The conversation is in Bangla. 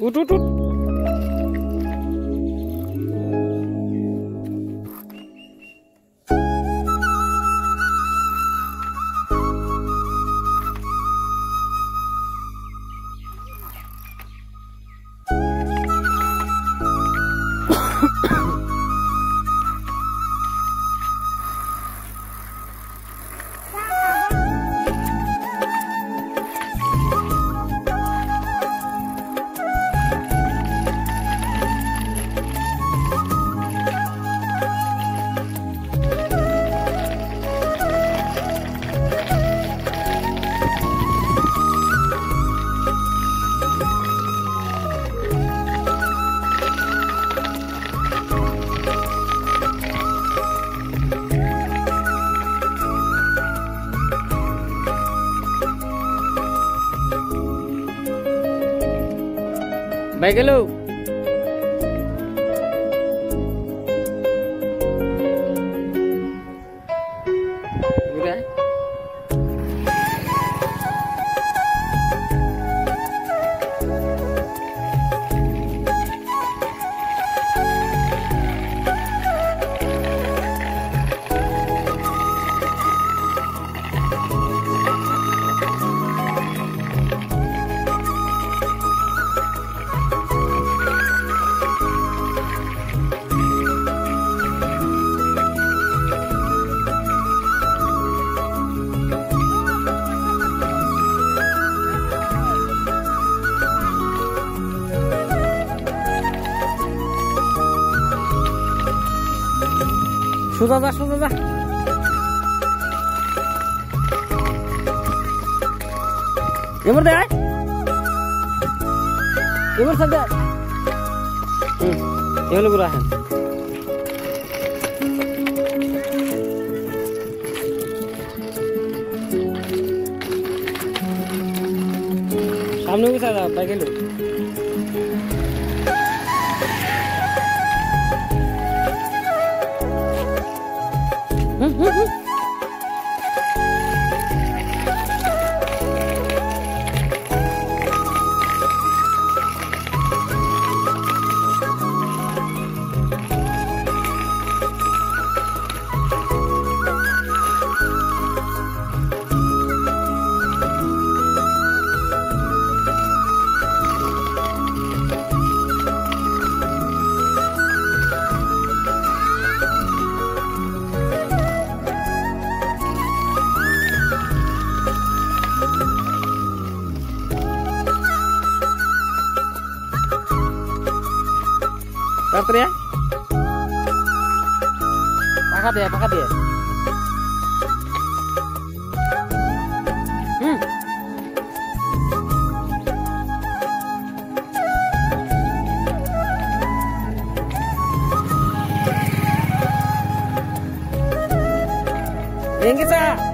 우르르. मैं गलो সোজা যা সোজা যা। এবার দে, আয়। এবার সব দে হুম এগুলো গুলো হ্যাঁ সামনে গুছা যা Dokter ya? pakat ya, pakat ya. Hmm. Yang kita